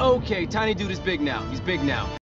Okay, Tiny Dude is big now. He's big now.